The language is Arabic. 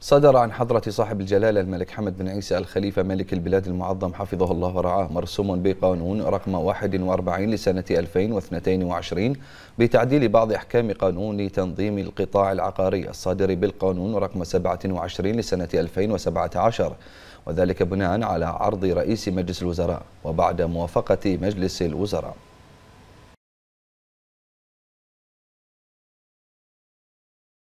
صدر عن حضرة صاحب الجلالة الملك حمد بن عيسى الخليفة ملك البلاد المعظم حفظه الله ورعاه مرسوم بقانون رقم 41 لسنة 2022 بتعديل بعض أحكام قانون تنظيم القطاع العقاري الصادر بالقانون رقم 27 لسنة 2017 وذلك بناء على عرض رئيس مجلس الوزراء وبعد موافقة مجلس الوزراء.